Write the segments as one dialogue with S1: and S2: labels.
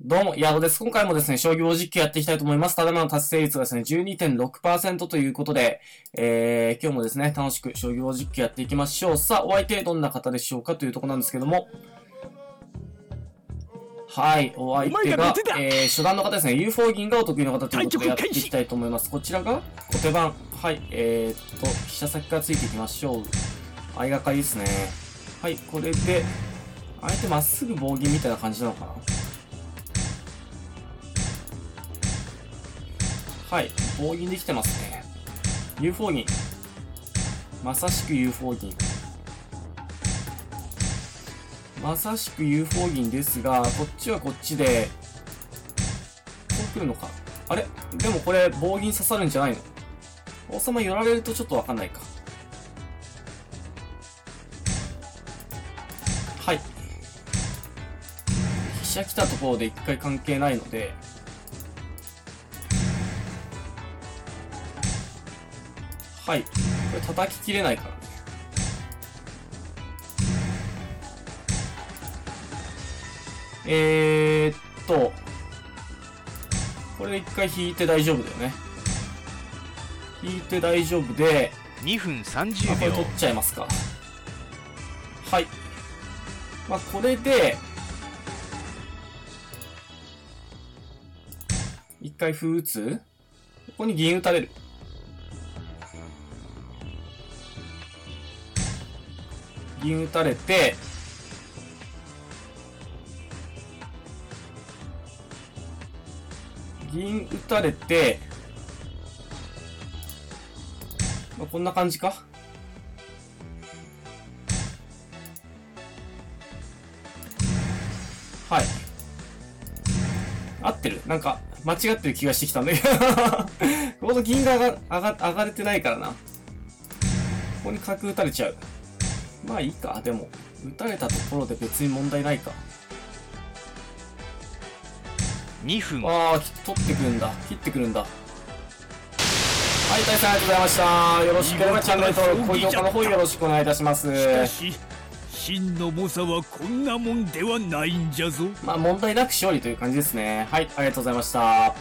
S1: どうも、ヤドです。今回もですね、商業実況やっていきたいと思います。ただいまの達成率がですね、12.6%ということで、えー、今日もですね、楽しく商業実況やっていきましょう。さあ、お相手どんな方でしょうかというところなんですけども、はい、お相手が、えー、初段の方ですね、UFO 銀がお得意の方ということでやっていきたいと思います。こちらが、小手番。はい、えー、っと、飛車先からついていきましょう。相掛かりですね。はい、これで、あえてまっすぐ棒銀みたいな感じなのかなはい、棒銀できてますね。UFO 銀。まさしく UFO 銀。まさしく UFO 銀ですが、こっちはこっちで、こう来るのか。あれ？でもこれ、棒銀刺さるんじゃないの？王様寄られるとちょっとわかんないか。はい。飛車来たところで一回関係ないので、はい。これ叩ききれないからね。えー、っと、これで一回引いて大丈夫だよね。引いて大丈夫で、
S2: 2分
S1: まあ、
S2: 30秒
S1: これ取っちゃいますか。はい。まあ、これで、一回歩打つ？ここに銀打たれる。銀打たれて、銀打たれて、まあ、こんな感じかはい。合ってる？なんか、間違ってる気がしてきたんだけど。この銀が上が上が上がれてないからな。ここに角打たれちゃう。まあいいか、でも。打たれたところで別に問題ないか。
S2: 2分
S1: ああ、き取ってくるんだ。切ってくるんだ。はい、大さんありがとうございました。よろしければチャンネル登録、高評価の方よろしくお願いいたします。
S3: しかし真の猛者はこんなもんではないんじゃぞ
S1: まあ問題なく勝利という感じですね。はい、ありがとうございました。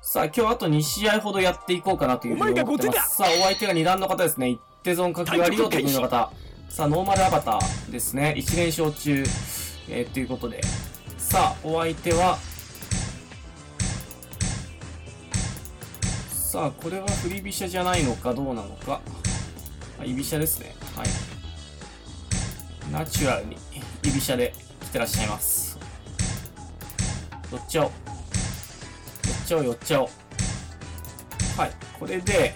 S1: さあ、今日あと2試合ほどやっていこうかなというふうに思ってます。さあ、お相手が2段の方ですね。一手損角割りを得意の方。さあ、ノーマルアバターですね。1連勝中。えー、ということで。さあ、お相手は、さあ、これは振り飛車じゃないのかどうなのか。あ、居飛車ですね。はい。ナチュラルに居飛車で来てらっしゃいます。寄っちゃおう。寄っちゃおう、寄っちゃおう。はい。これで、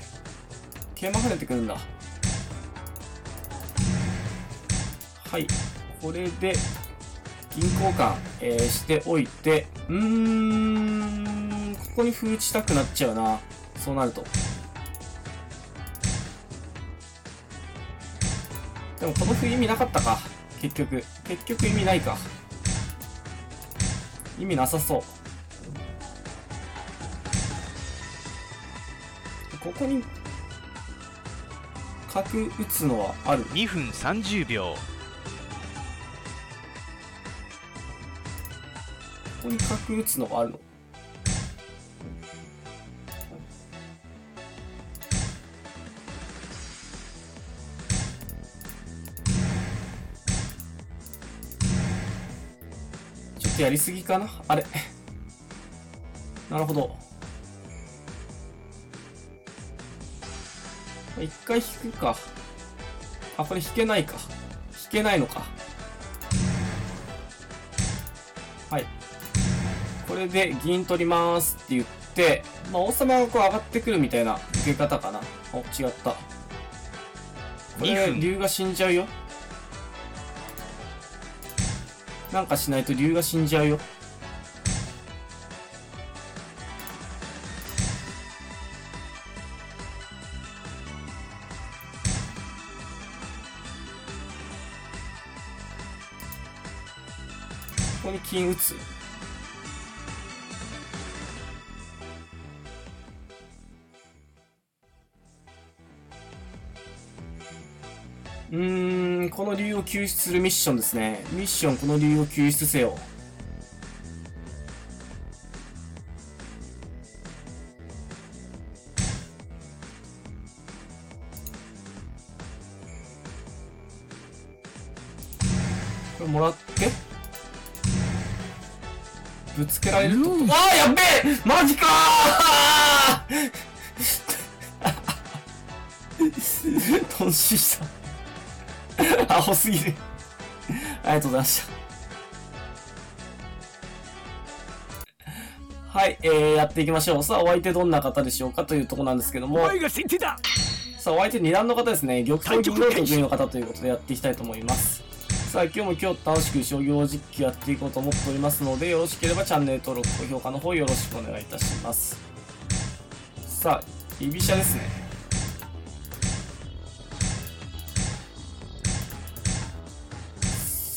S1: 桂馬跳ねてくるんだ。はい。これで、銀交換、えーしておいて、うーん、ここに歩打ちたくなっちゃうな。そうなると。でもこの歩意味なかったか。結局。結局意味ないか。意味なさそう。ここに、角打つのはある。
S2: 2分30秒
S1: ここに角打つのはあるの？ちょっとやりすぎかな？あれなるほど。一回引くか。あ、これ引けないか。引けないのか。これで銀取りますって言って、まあ王様がこう上がってくるみたいな受け方かな。お、違った。こ
S2: 2
S1: れ、
S2: 分
S1: 竜が死んじゃうよ。なんかしないと竜が死んじゃうよ。ここに金打つ。うーん、この理由を救出するミッションですね。ミッション、この理由を救出せよ。これもらって。ぶつけられると、ああやっべえ！マジかー！頓死した。アホすぎるありがとうございましたはい、えー、やっていきましょう。さあ、お相手どんな方でしょうかというところなんですけども、さあ、お相手二段の方ですね。玉頭銀行得意の方ということでやっていきたいと思います。さあ、今日も今日楽しく商業実況やっていこうと思っておりますので、よろしければチャンネル登録、高評価の方よろしくお願いいたします。さあ、居飛車ですね。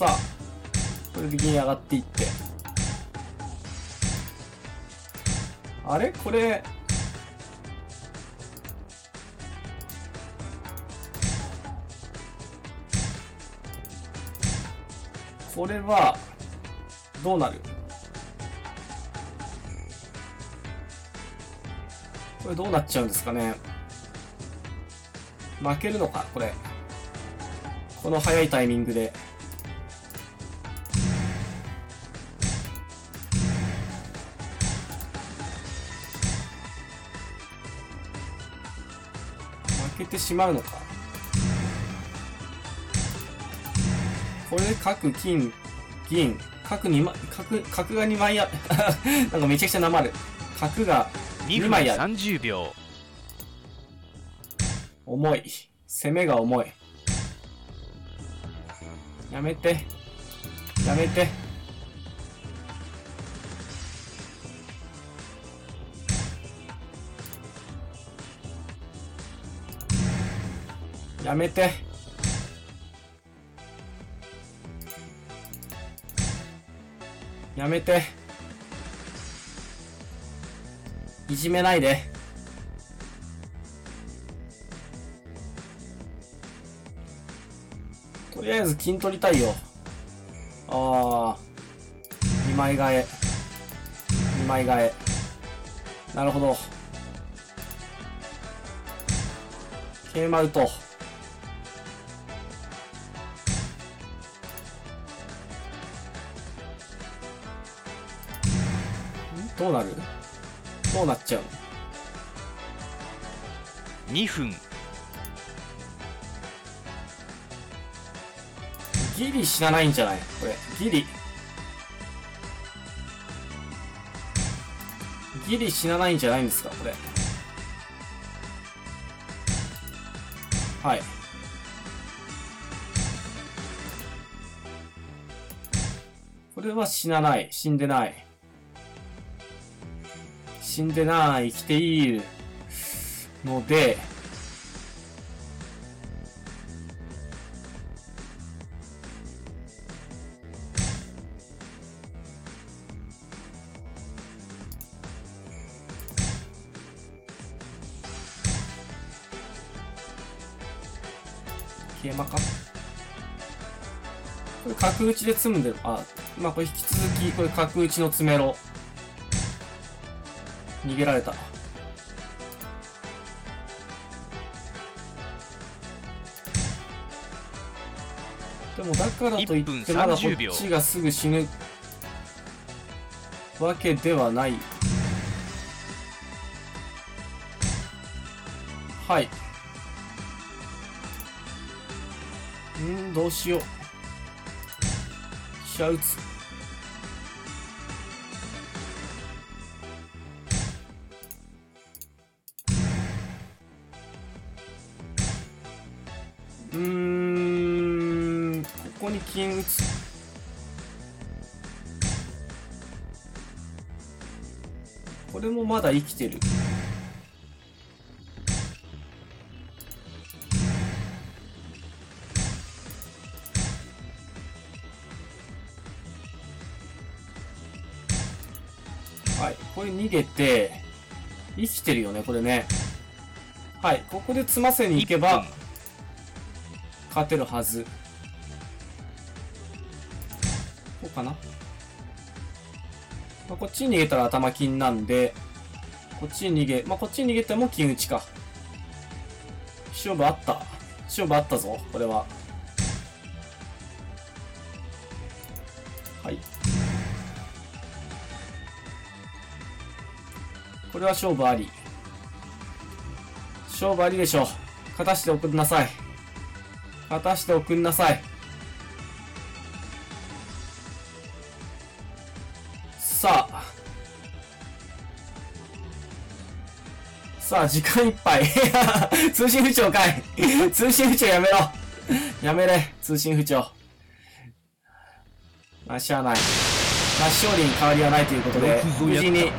S1: さ、これで銀上がっていって。あれ？これ、これは、どうなる？これどうなっちゃうんですかね？負けるのか？これ。この早いタイミングで。負けてしまうのかこれで角、金、銀、角2枚、角、角が2枚あ、なんかめちゃくちゃなまる。角が
S2: 2
S1: 2
S2: 分
S1: 枚ある。
S2: 30秒
S1: 重い。攻めが重い。やめて。やめて。やめて。やめて。いじめないで。とりあえず金取りたいよ。ああ。2枚替え。2枚替え。なるほど。桂馬打とう。どうなる？どうなっちゃうの
S2: ？2分
S1: ギリ死なないんじゃない？これ。ギリ。ギリ死なないんじゃないんですか？これ。はい。これは死なない。死んでない。死んでない。生きている。ので、桂馬か？これ角打ちで詰んでる。あ、まあこれ引き続き、これ角打ちの詰めろ。逃げられた。でもだからといってまだこっちがすぐ死ぬわけではない。はい。うん、どうしよう。飛車打つ。うーん、ここに金打つ。これもまだ生きてる。はい、これ逃げて、生きてるよね、これね。はい、ここで詰ませに行けば、勝てるはず。こうかな、まあ、こっちに逃げたら頭金なんでこっちに逃げまあこっちに逃げても金打ちか。勝負あった。勝負あったぞこれは。はい。これは勝負あり。勝負ありでしょう。勝たしておくんなさい。勝たしておくんなさい。さあ。さあ、時間いっぱい。通信不調かい。通信不調やめろ。やめれ、通信不調。まあ、しゃあない。まあ、勝利に変わりはないということで、無事に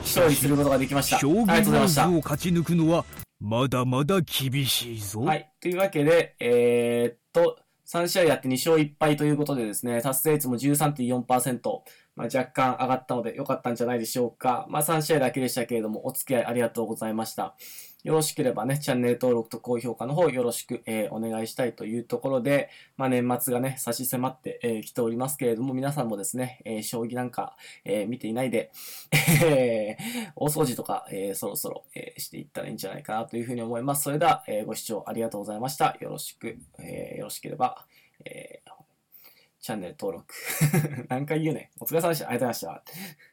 S1: 勝利することができました。あ
S3: 将
S1: りがとうございました。
S3: 勝ち抜くのはまだまだ厳しいぞ。
S1: はい。というわけで、えー、っと、3試合やって2勝1敗ということでですね、達成率も13.4%、まあ、若干上がったので良かったんじゃないでしょうか。まあ3試合だけでしたけれども、お付き合いありがとうございました。よろしければね、チャンネル登録と高評価の方よろしく、えーお願いしたいというところで、まあ年末がね、差し迫ってき、えー来ておりますけれども、皆さんもですね、えー将棋なんか、えー見ていないで、大掃除とか、えーそろそろ、えーしていったらいいんじゃないかなというふうに思います。それでは、えーご視聴ありがとうございました。よろしく、えーよろしければ、えーチャンネル登録。何回言うね。お疲れ様でした。ありがとうございました。